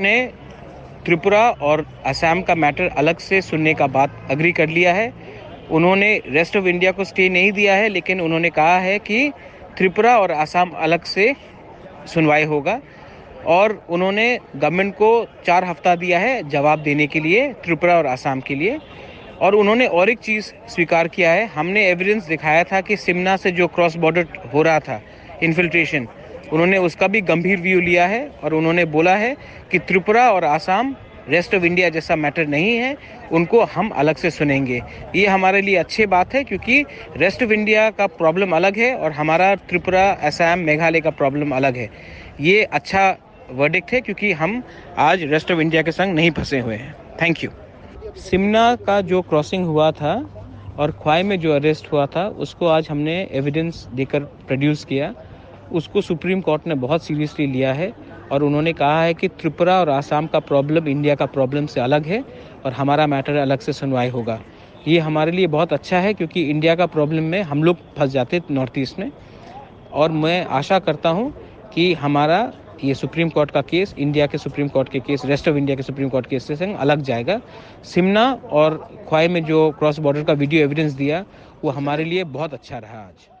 ने त्रिपुरा और असम का मैटर अलग से सुनने का बात अग्री कर लिया है। उन्होंने रेस्ट ऑफ़ इंडिया को स्टे नहीं दिया है, लेकिन उन्होंने कहा है कि त्रिपुरा और असम अलग से सुनवाई होगा और उन्होंने गवर्नमेंट को चार हफ़्ता दिया है जवाब देने के लिए, त्रिपुरा और आसाम के लिए। और उन्होंने और एक चीज़ स्वीकार किया है, हमने एविडेंस दिखाया था कि सिमना से जो क्रॉस बॉर्डर हो रहा था इन्फिल्ट्रेशन उन्होंने उसका भी गंभीर व्यू लिया है और उन्होंने बोला है कि त्रिपुरा और आसाम रेस्ट ऑफ़ इंडिया जैसा मैटर नहीं है, उनको हम अलग से सुनेंगे। ये हमारे लिए अच्छी बात है क्योंकि रेस्ट ऑफ़ इंडिया का प्रॉब्लम अलग है और हमारा त्रिपुरा असम मेघालय का प्रॉब्लम अलग है। ये अच्छा वर्डिक्ट है क्योंकि हम आज रेस्ट ऑफ़ इंडिया के संग नहीं फंसे हुए हैं। थैंक यू सिमना का जो क्रॉसिंग हुआ था और ख्वाई में जो अरेस्ट हुआ था, उसको आज हमने एविडेंस देकर प्रोड्यूस किया। उसको सुप्रीम कोर्ट ने बहुत सीरियसली लिया है और उन्होंने कहा है कि त्रिपुरा और आसाम का प्रॉब्लम, इंडिया का प्रॉब्लम से अलग है और हमारा मैटर अलग से सुनवाई होगा। ये हमारे लिए बहुत अच्छा है क्योंकि इंडिया का प्रॉब्लम में हम लोग फंस जाते नॉर्थ ईस्ट में। और मैं आशा करता हूँ कि हमारा ये सुप्रीम कोर्ट का केस, इंडिया के सुप्रीम कोर्ट के केस रेस्ट ऑफ़ इंडिया के सुप्रीम कोर्ट केस से अलग जाएगा। सिमना और ख्वाई में जो क्रॉस बॉर्डर का वीडियो एविडेंस दिया, वो हमारे लिए बहुत अच्छा रहा आज।